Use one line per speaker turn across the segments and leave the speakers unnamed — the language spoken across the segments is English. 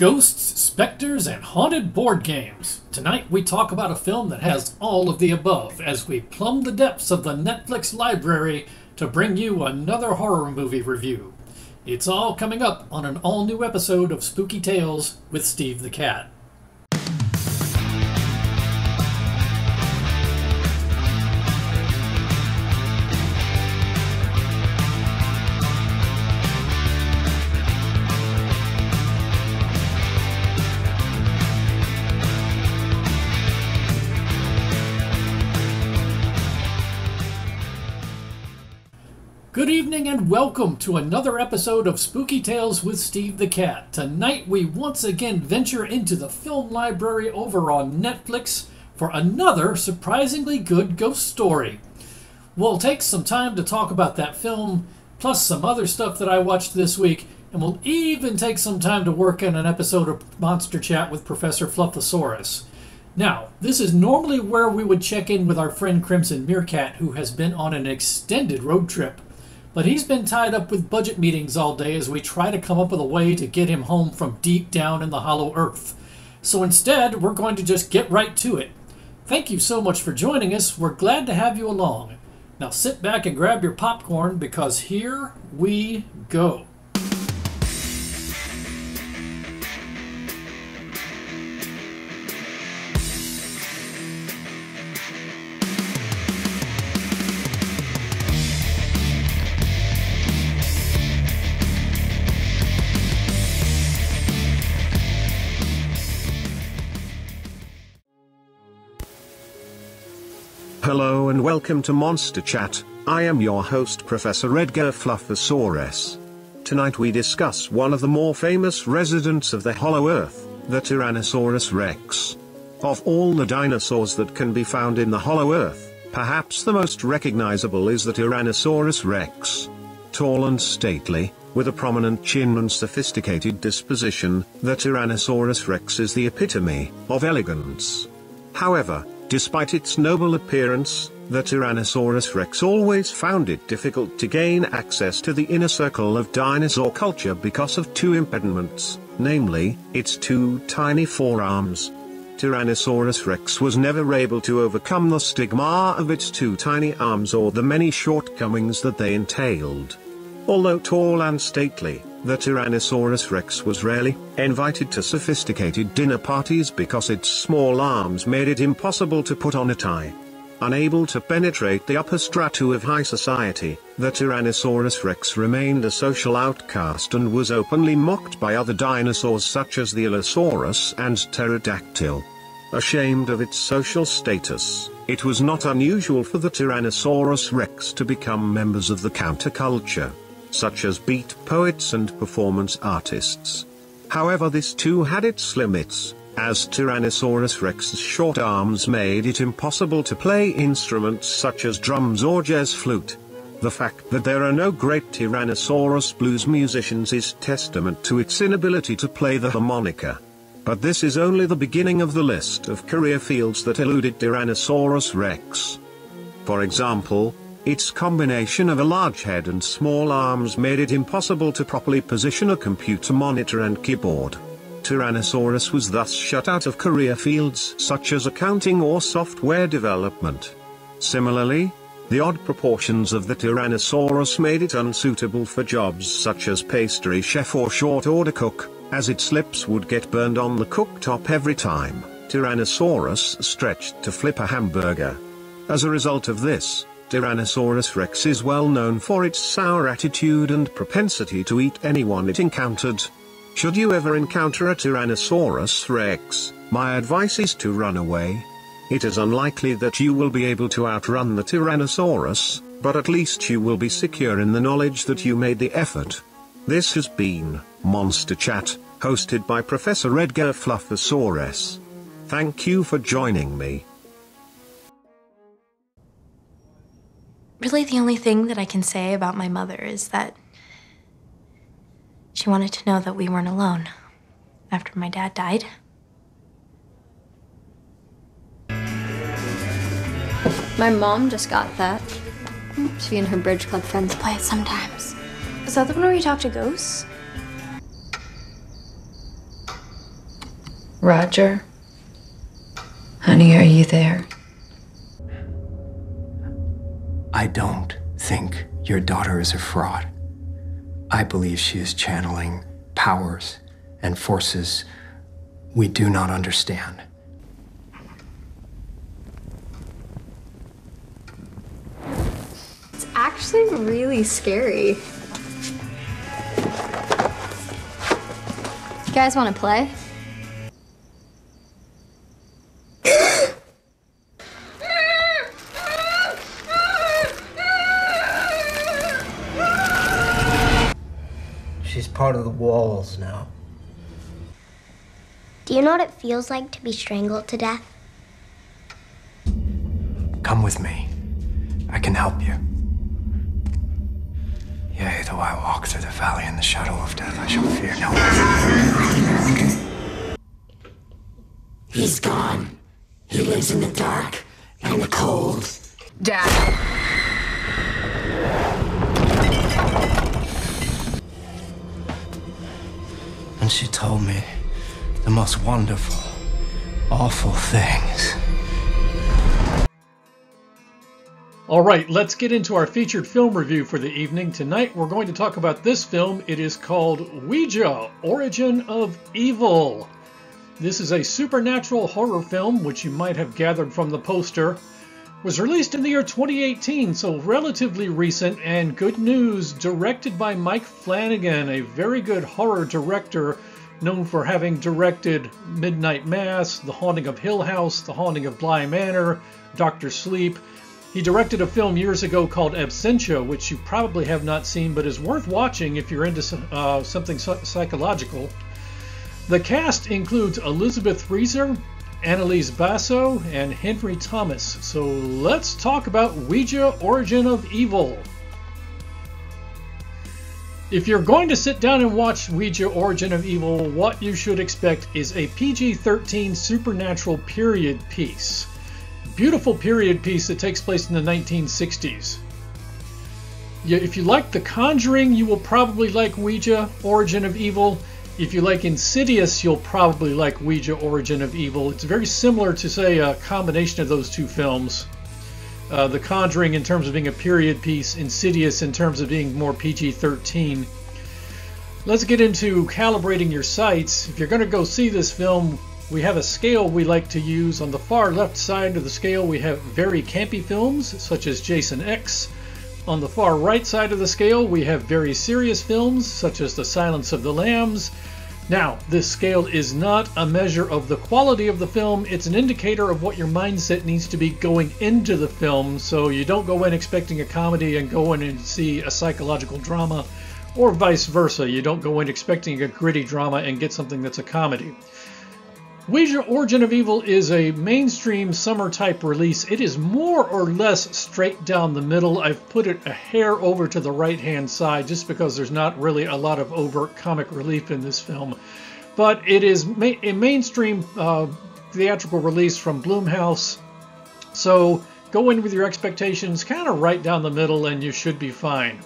Ghosts, specters, and haunted board games. Tonight we talk about a film that has all of the above as we plumb the depths of the Netflix library to bring you another horror movie review. It's all coming up on an all new episode of Spooky Tails with Steve the Cat. And welcome to another episode of Spooky Tails with Steve the Cat. Tonight we once again venture into the film library over on Netflix for another surprisingly good ghost story. We'll take some time to talk about that film, plus some other stuff that I watched this week, and we'll even take some time to work in an episode of Monster Chat with Professor Fluffosaurus. Now, this is normally where we would check in with our friend Crimson Meerkat, who has been on an extended road trip. But he's been tied up with budget meetings all day as we try to come up with a way to get him home from deep down in the hollow earth. So instead, we're going to just get right to it. Thank you so much for joining us. We're glad to have you along. Now sit back and grab your popcorn because here we go.
Hello and welcome to Monster Chat. I am your host Professor Edgar Fluffosaurus. Tonight we discuss one of the more famous residents of the Hollow Earth, the Tyrannosaurus rex. Of all the dinosaurs that can be found in the Hollow Earth, perhaps the most recognizable is the Tyrannosaurus rex. Tall and stately, with a prominent chin and sophisticated disposition, the Tyrannosaurus rex is the epitome of elegance. However, Despite its noble appearance, the Tyrannosaurus rex always found it difficult to gain access to the inner circle of dinosaur culture because of two impediments, namely, its two tiny forearms. Tyrannosaurus rex was never able to overcome the stigma of its two tiny arms or the many shortcomings that they entailed. Although tall and stately, the Tyrannosaurus rex was rarely invited to sophisticated dinner parties because its small arms made it impossible to put on a tie. Unable to penetrate the upper strata of high society, the Tyrannosaurus rex remained a social outcast and was openly mocked by other dinosaurs such as the Allosaurus and Pterodactyl. Ashamed of its social status, it was not unusual for the Tyrannosaurus rex to become members of the counterculture such as beat poets and performance artists. However this too had its limits, as Tyrannosaurus rex's short arms made it impossible to play instruments such as drums or jazz flute. The fact that there are no great Tyrannosaurus blues musicians is testament to its inability to play the harmonica. But this is only the beginning of the list of career fields that eluded Tyrannosaurus rex. For example, its combination of a large head and small arms made it impossible to properly position a computer monitor and keyboard. Tyrannosaurus was thus shut out of career fields such as accounting or software development. Similarly, the odd proportions of the Tyrannosaurus made it unsuitable for jobs such as pastry chef or short order cook, as its lips would get burned on the cooktop every time Tyrannosaurus stretched to flip a hamburger. As a result of this, Tyrannosaurus rex is well known for its sour attitude and propensity to eat anyone it encountered. Should you ever encounter a Tyrannosaurus rex, my advice is to run away. It is unlikely that you will be able to outrun the Tyrannosaurus, but at least you will be secure in the knowledge that you made the effort. This has been Monster Chat, hosted by Professor Edgar Fluffosaurus. Thank you for joining me.
Really, the only thing that I can say about my mother is that she wanted to know that we weren't alone after my dad died.
My mom just got that. She and her bridge club friends play it sometimes.
Is that the one where you talk to ghosts?
Roger? Honey, are you there?
I don't think your daughter is a fraud. I believe she is channeling powers and forces we do not understand.
It's actually really scary. You guys want to play?
She's part of the walls now.
Do you know what it feels like to be strangled to death?
Come with me. I can help you. Yea, though I walk through the valley in the shadow of death, I shall fear no evil.
He's gone. He lives in the dark and the cold.
Dad.
And she told me the most wonderful, awful things.
All right, let's get into our featured film review for the evening. Tonight we're going to talk about this film. It is called Ouija Origin of Evil. This is a supernatural horror film, which you might have gathered from the poster. Was released in the year 2018, so relatively recent, and good news, directed by Mike Flanagan, a very good horror director known for having directed Midnight Mass, The Haunting of Hill House, The Haunting of Bly Manor, Doctor Sleep. He directed a film years ago called Absentia, which you probably have not seen, but is worth watching if you're into uh, something psychological. The cast includes Elizabeth Reaser, Annalise Basso, and Henry Thomas. So let's talk about Ouija Origin of Evil. If you're going to sit down and watch Ouija Origin of Evil, what you should expect is a PG 13 supernatural period piece. Beautiful period piece that takes place in the 1960s. If you like The Conjuring, you will probably like Ouija Origin of Evil. If you like Insidious, you'll probably like Ouija Origin of Evil. It's very similar to, say, a combination of those two films. Uh, the Conjuring in terms of being a period piece, Insidious in terms of being more PG 13. Let's get into calibrating your sights. If you're going to go see this film, we have a scale we like to use. On the far left side of the scale, we have very campy films, such as Jason X. On the far right side of the scale, we have very serious films, such as The Silence of the Lambs. Now, this scale is not a measure of the quality of the film, it's an indicator of what your mindset needs to be going into the film, so you don't go in expecting a comedy and go in and see a psychological drama, or vice versa. You don't go in expecting a gritty drama and get something that's a comedy. Ouija Origin of Evil is a mainstream summer type release. It is more or less straight down the middle. I've put it a hair over to the right hand side just because there's not really a lot of overt comic relief in this film. But it is ma- a mainstream uh, theatrical release from Blumhouse. So go in with your expectations kind of right down the middle and you should be fine.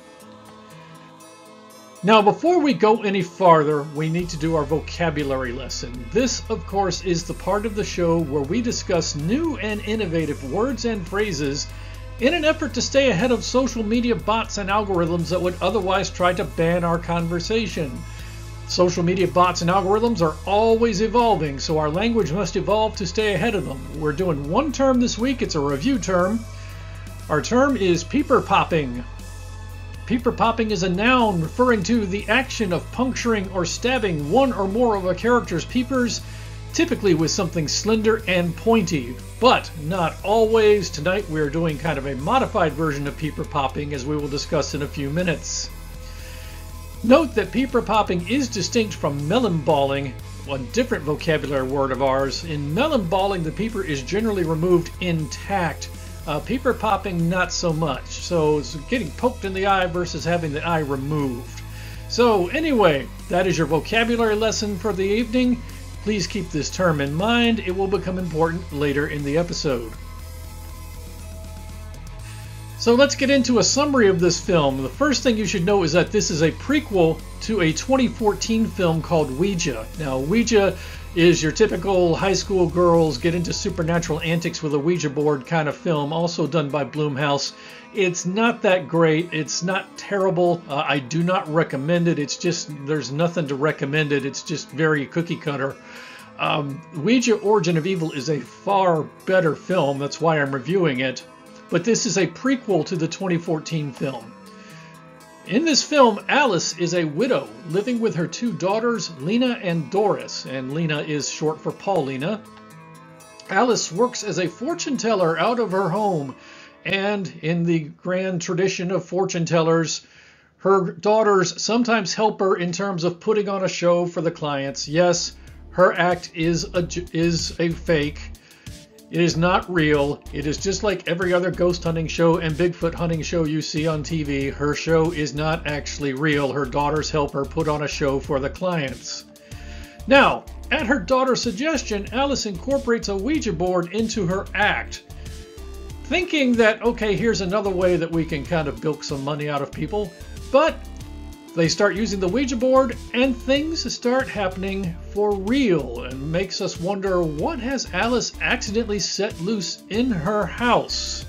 Now, before we go any farther, we need to do our vocabulary lesson. This, of course, is the part of the show where we discuss new and innovative words and phrases in an effort to stay ahead of social media bots and algorithms that would otherwise try to ban our conversation. Social media bots and algorithms are always evolving, so our language must evolve to stay ahead of them. We're doing one term this week, it's a review term. Our term is peeper popping. Peeper popping is a noun referring to the action of puncturing or stabbing one or more of a character's peepers, typically with something slender and pointy, but not always. Tonight we are doing kind of a modified version of peeper popping, as we will discuss in a few minutes. Note that peeper popping is distinct from melon balling, a different vocabulary word of ours. In melon balling, the peeper is generally removed intact uh, peeper popping, not so much. So it's getting poked in the eye versus having the eye removed. So anyway, that is your vocabulary lesson for the evening. Please keep this term in mind. It will become important later in the episode. So let's get into a summary of this film. The first thing you should know is that this is a prequel to a 2014 film called Ouija. Now, Ouija is your typical high school girls get into supernatural antics with a Ouija board kind of film, also done by Blumhouse. It's not that great. It's not terrible. Uh, I do not recommend it. It's just, there's nothing to recommend it. It's just very cookie cutter. Um, Ouija Origin of Evil is a far better film. That's why I'm reviewing it. But this is a prequel to the 2014 film. In this film, Alice is a widow living with her two daughters, Lena and Doris, and Lena is short for Paulina. Alice works as a fortune teller out of her home, and in the grand tradition of fortune tellers, her daughters sometimes help her in terms of putting on a show for the clients. Yes, her act is a, is a fake, it is not real. It is just like every other ghost hunting show and Bigfoot hunting show you see on TV. Her show is not actually real. Her daughters help her put on a show for the clients. Now, at her daughter's suggestion, Alice incorporates a Ouija board into her act, thinking that, okay, here's another way that we can kind of bilk some money out of people. But they start using the Ouija board, and things start happening for real, and makes us wonder what has Alice accidentally set loose in her house.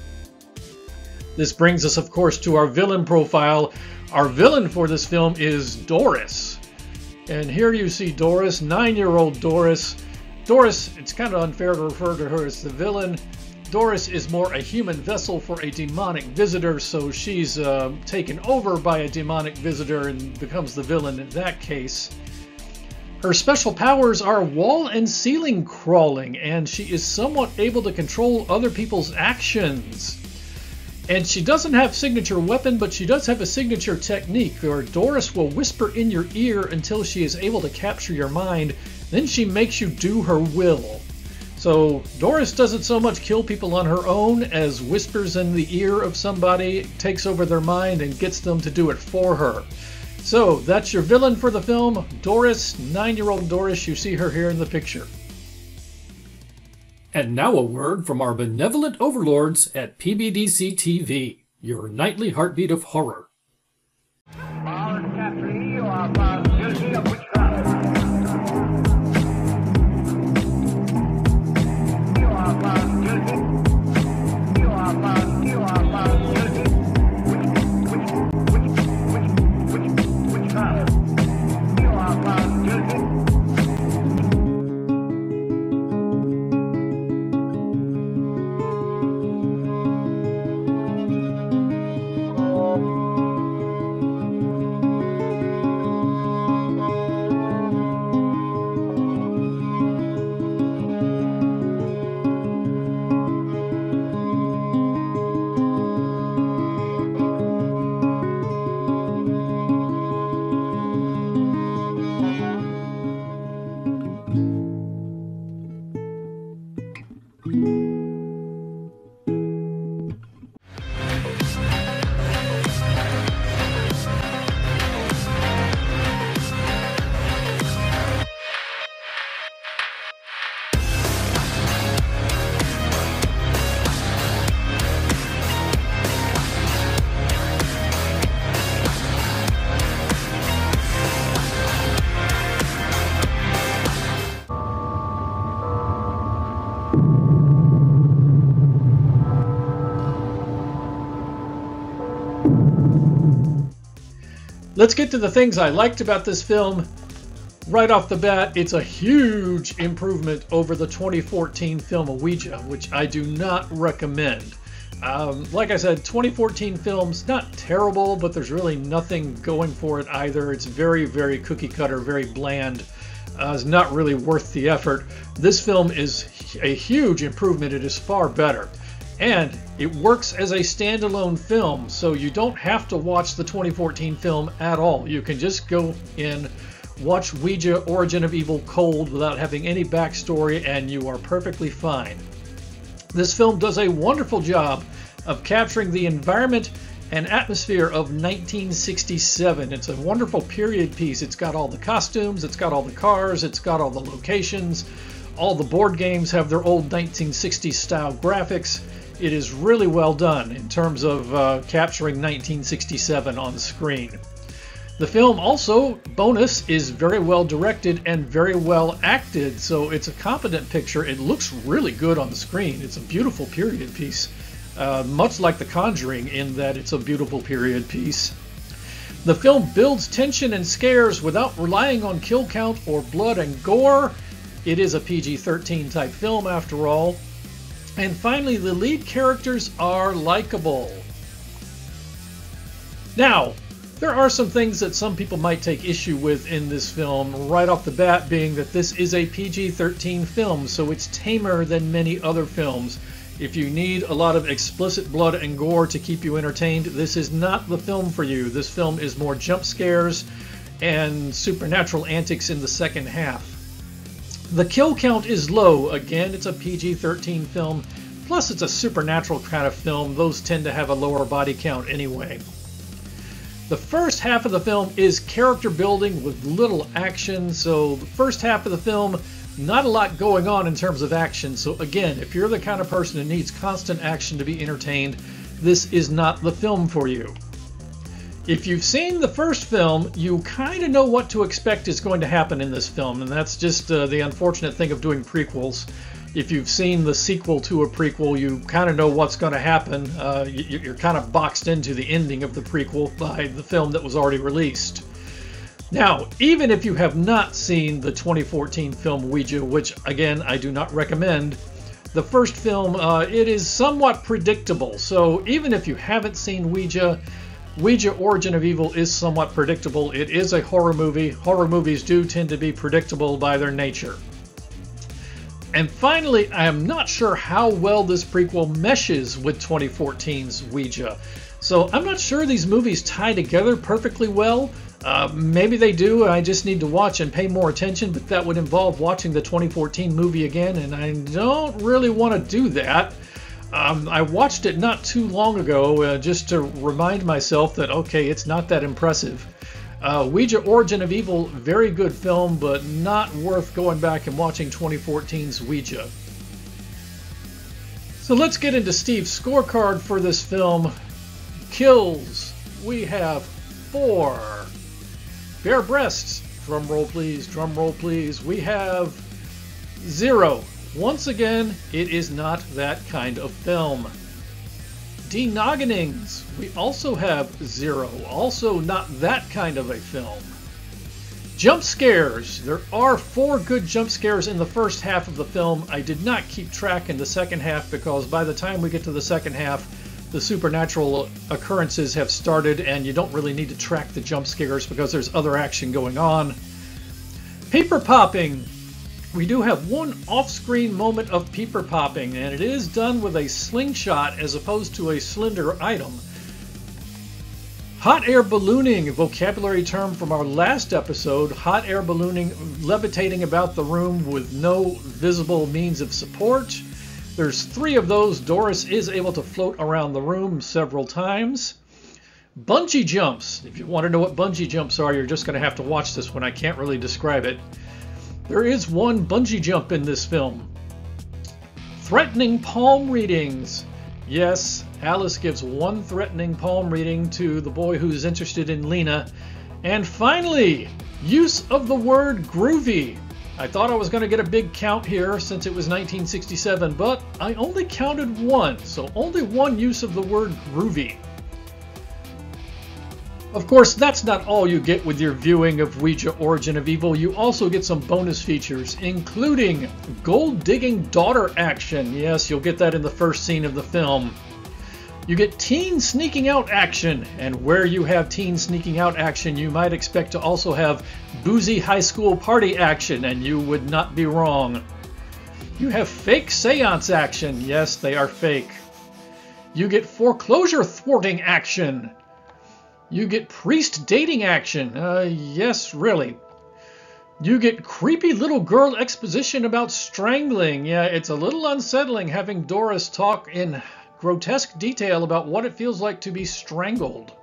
This brings us, of course, to our villain profile. Our villain for this film is Doris. And here you see Doris, nine year old Doris. Doris, it's kind of unfair to refer to her as the villain Doris is more a human vessel for a demonic visitor, so she's uh, taken over by a demonic visitor and becomes the villain in that case. Her special powers are wall and ceiling crawling, and she is somewhat able to control other people's actions. And she doesn't have signature weapon, but she does have a signature technique where Doris will whisper in your ear until she is able to capture your mind, then she makes you do her will. So Doris doesn't so much kill people on her own as whispers in the ear of somebody, takes over their mind, and gets them to do it for her. So that's your villain for the film, Doris, nine year old Doris. You see her here in the picture. And now a word from our benevolent overlords at PBDC TV, your nightly heartbeat of horror. Let's get to the things I liked about this film. Right off the bat, it's a huge improvement over the 2014 film Ouija, which I do not recommend. Um, like I said, 2014 film's not terrible, but there's really nothing going for it either. It's very, very cookie cutter, very bland. Uh, it's not really worth the effort. This film is a huge improvement. It is far better. And it works as a standalone film, so you don't have to watch the 2014 film at all. You can just go in, watch Ouija Origin of Evil cold without having any backstory, and you are perfectly fine. This film does a wonderful job of capturing the environment and atmosphere of 1967. It's a wonderful period piece. It's got all the costumes, it's got all the cars, it's got all the locations. All the board games have their old 1960s style graphics It is really well done in terms of uh, capturing 1967 on screen. The film also, bonus, is very well directed and very well acted, so it's a competent picture. It looks really good on the screen. It's a beautiful period piece, uh, much like The Conjuring in that it's a beautiful period piece. The film builds tension and scares without relying on kill count or blood and gore. It is a PG 13 type film after all. And finally, the lead characters are likable. Now, there are some things that some people might take issue with in this film, right off the bat being that this is a PG 13 film, so it's tamer than many other films. If you need a lot of explicit blood and gore to keep you entertained, this is not the film for you. This film is more jump scares and supernatural antics in the second half. The kill count is low. Again, it's a PG 13 film, plus, it's a supernatural kind of film. Those tend to have a lower body count anyway. The first half of the film is character building with little action. So, the first half of the film, not a lot going on in terms of action. So, again, if you're the kind of person who needs constant action to be entertained, this is not the film for you. If you've seen the first film, you kind of know what to expect is going to happen in this film, and that's just uh, the unfortunate thing of doing prequels if you've seen the sequel to a prequel, you kind of know what's going to happen. Uh, you, are kind of boxed into the ending of the prequel by the film that was already released. Now, even if you have not seen the 2014 film Ouija, which again I do not recommend, the first film uh, it is somewhat predictable. So even if you haven't seen Ouija, Ouija Origin of Evil is somewhat predictable. It is a horror movie. Horror movies do tend to be predictable by their nature. And finally, I am not sure how well this prequel meshes with 2014's Ouija. So I'm not sure these movies tie together perfectly well. Uh, maybe they do. I just need to watch and pay more attention, but that would involve watching the 2014 movie again, and I don't really want to do that. Um, I watched it not too long ago uh, just to remind myself that, okay, it's not that impressive. Uh, Ouija Origin of Evil, very good film, but not worth going back and watching 2014's Ouija. So let's get into Steve's scorecard for this film. Kills, we have four. Bare breasts, drum roll please, drum roll please. We have zero. Once again, it is not that kind of film. Denogginings. We also have Zero. Also not that kind of a film. Jump scares. There are four good jump scares in the first half of the film. I did not keep track in the second half because by the time we get to the second half, the supernatural occurrences have started and you don't really need to track the jump scares because there's other action going on. Peeper popping we do have one off-screen moment of peeper popping, and it is done with a slingshot as opposed to a slender item. Hot air ballooning, a vocabulary term from our last episode. Hot air ballooning, levitating about the room with no visible means of support. There's three of those. Doris is able to float around the room several times. Bungee jumps. If you want to know what bungee jumps are, you're just going to have to watch this one. I can't really describe it. There is one bungee jump in this film. Threatening palm readings. Yes, Alice gives one threatening palm reading to the boy who's interested in Lena. And finally, use of the word groovy. I thought I was going to get a big count here since it was 1967, but I only counted one, so only one use of the word groovy. Of course, that's not all you get with your viewing of Ouija Origin of Evil. You also get some bonus features, including gold digging daughter action. Yes, you'll get that in the first scene of the film. You get teen sneaking out action, and where you have teen sneaking out action, you might expect to also have boozy high school party action, and you would not be wrong. You have fake seance action. Yes, they are fake. You get foreclosure thwarting action. You get priest dating action. Uh, yes, really. You get creepy little girl exposition about strangling. Yeah, it's a little unsettling having Doris talk in grotesque detail about what it feels like to be strangled.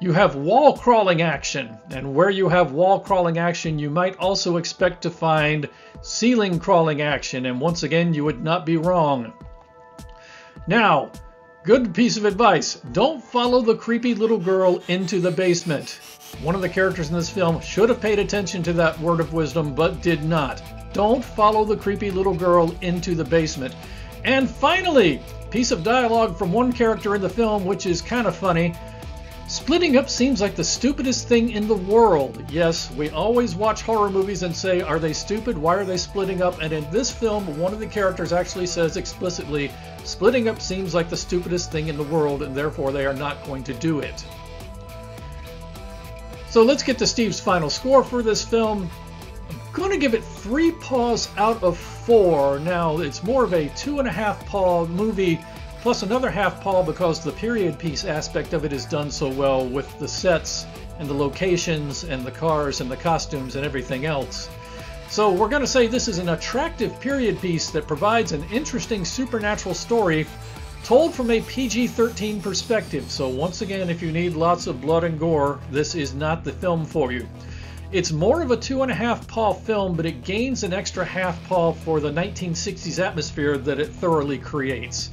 You have wall crawling action, and where you have wall crawling action, you might also expect to find ceiling crawling action, and once again, you would not be wrong. Now, good piece of advice don't follow the creepy little girl into the basement. One of the characters in this film should have paid attention to that word of wisdom, but did not. Don't follow the creepy little girl into the basement. And finally, piece of dialogue from one character in the film, which is kind of funny. Splitting up seems like the stupidest thing in the world. Yes, we always watch horror movies and say, are they stupid? Why are they splitting up? And in this film, one of the characters actually says explicitly, splitting up seems like the stupidest thing in the world, and therefore they are not going to do it. So let's get to Steve's final score for this film. I'm going to give it three paws out of four. Now, it's more of a two and a half paw movie plus another half paw because the period piece aspect of it is done so well with the sets and the locations and the cars and the costumes and everything else. So we're going to say this is an attractive period piece that provides an interesting supernatural story told from a PG 13 perspective. So, once again, if you need lots of blood and gore, this is not the film for you. It's more of a two and a half paw film, but it gains an extra half paw for the 1960s atmosphere that it thoroughly creates.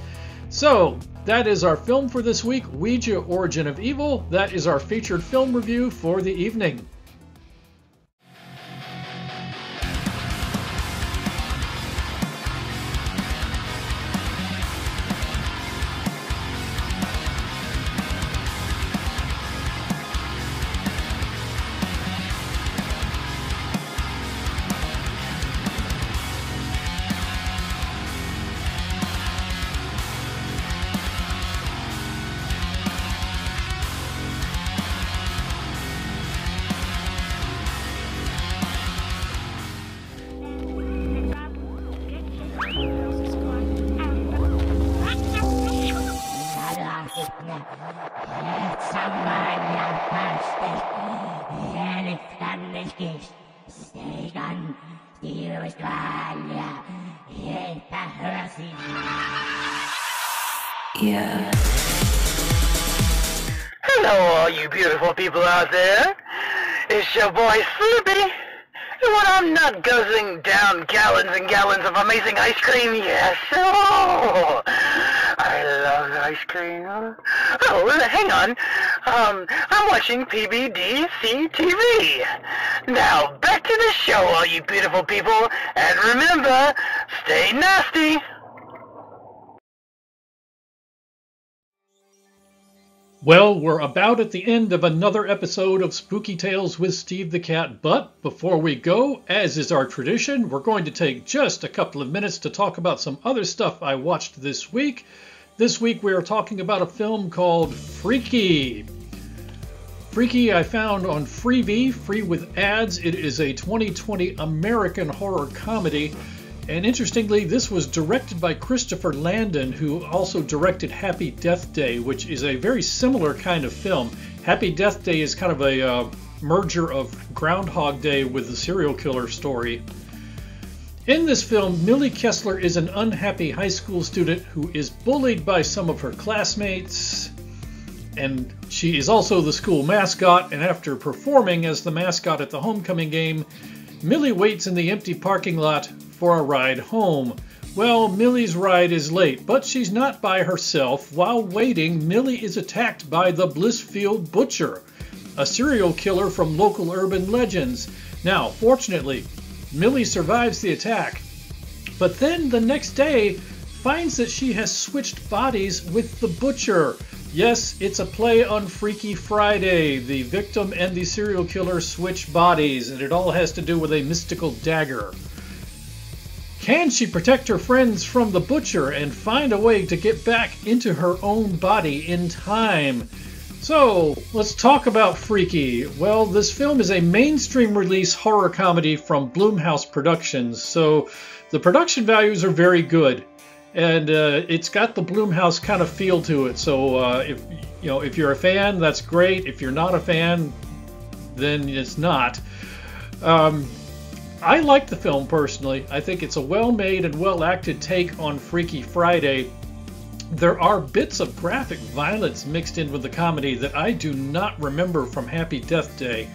So, that is our film for this week Ouija Origin of Evil. That is our featured film review for the evening.
Yeah.
Hello, all you beautiful people out there. It's your boy Sleepy. And when I'm not guzzling down gallons and gallons of amazing ice cream, yes, oh, I love ice cream. Oh, hang on. Um, I'm watching PBDC TV. Now, back to the show, all you beautiful people, and remember, stay nasty.
Well, we're about at the end of another episode of Spooky Tails with Steve the Cat, but before we go, as is our tradition, we're going to take just a couple of minutes to talk about some other stuff I watched this week. This week we are talking about a film called Freaky. Freaky I found on Freevee, free with ads. It is a 2020 American horror comedy and interestingly, this was directed by Christopher Landon, who also directed Happy Death Day, which is a very similar kind of film. Happy Death Day is kind of a uh, merger of Groundhog Day with the serial killer story. In this film, Millie Kessler is an unhappy high school student who is bullied by some of her classmates, and she is also the school mascot. And after performing as the mascot at the homecoming game, Millie waits in the empty parking lot for a ride home. Well, Millie's ride is late, but she's not by herself. While waiting, Millie is attacked by the Blissfield Butcher, a serial killer from local urban legends. Now, fortunately, Millie survives the attack, but then the next day finds that she has switched bodies with the Butcher. Yes, it's a play on Freaky Friday. The victim and the serial killer switch bodies, and it all has to do with a mystical dagger. Can she protect her friends from the butcher and find a way to get back into her own body in time? So, let's talk about Freaky. Well, this film is a mainstream release horror comedy from Blumhouse Productions, so the production values are very good. And uh, it's got the Blumhouse kind of feel to it. So, uh, if you know, if you're a fan, that's great. If you're not a fan, then it's not. Um, I like the film personally. I think it's a well made and well acted take on Freaky Friday. There are bits of graphic violence mixed in with the comedy that I do not remember from Happy Death Day.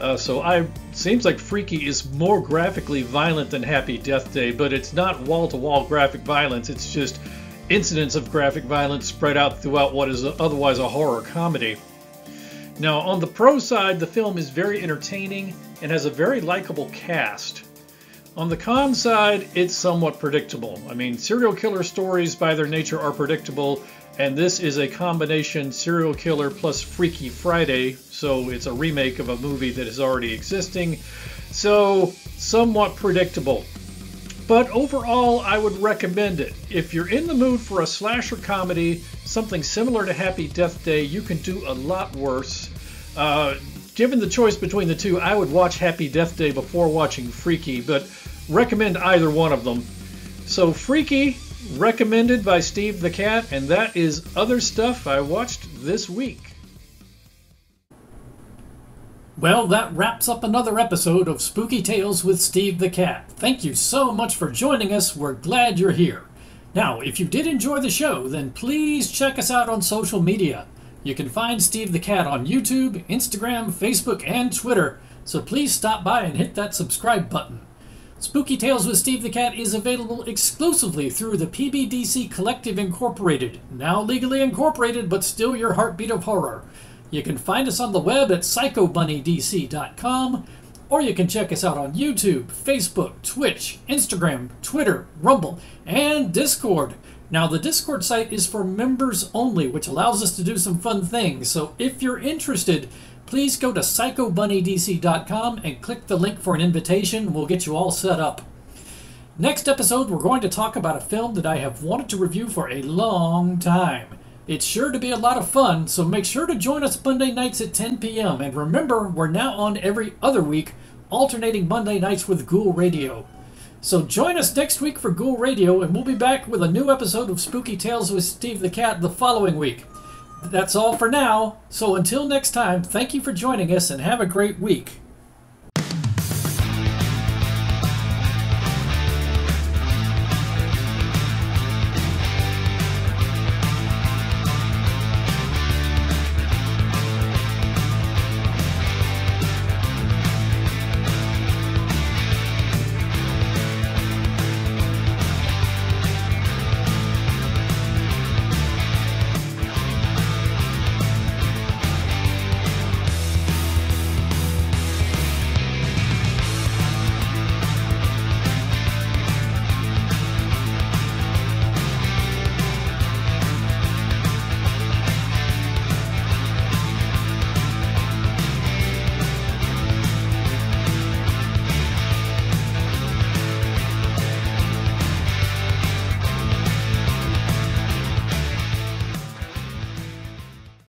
Uh, so I seems like Freaky is more graphically violent than Happy Death Day, but it's not wall to wall graphic violence. It's just incidents of graphic violence spread out throughout what is otherwise a horror comedy. Now, on the pro side, the film is very entertaining and has a very likable cast. On the con side, it's somewhat predictable. I mean, serial killer stories by their nature are predictable, and this is a combination serial killer plus Freaky Friday, so it's a remake of a movie that is already existing, so somewhat predictable. But overall, I would recommend it. If you're in the mood for a slasher comedy, something similar to Happy Death Day, you can do a lot worse. Uh, given the choice between the two, I would watch Happy Death Day before watching Freaky, but recommend either one of them. So, Freaky, recommended by Steve the Cat, and that is other stuff I watched this week. Well, that wraps up another episode of Spooky Tails with Steve the Cat. Thank you so much for joining us. We're glad you're here. Now, if you did enjoy the show, then please check us out on social media. You can find Steve the Cat on YouTube, Instagram, Facebook, and Twitter, so please stop by and hit that subscribe button. Spooky Tails with Steve the Cat is available exclusively through the PBDC Collective Incorporated, now legally incorporated but still your heartbeat of horror. You can find us on the web at psychobunnydc.com, or you can check us out on YouTube, Facebook, Twitch, Instagram, Twitter, Rumble, and Discord. Now, the Discord site is for members only, which allows us to do some fun things. So, if you're interested, please go to psychobunnydc.com and click the link for an invitation. We'll get you all set up. Next episode, we're going to talk about a film that I have wanted to review for a long time. It's sure to be a lot of fun, so make sure to join us Monday nights at 10 p.m. And remember, we're now on every other week, alternating Monday nights with Ghoul Radio. So join us next week for Ghoul Radio, and we'll be back with a new episode of Spooky Tails with Steve the Cat the following week. That's all for now, so until next time, thank you for joining us and have a great week.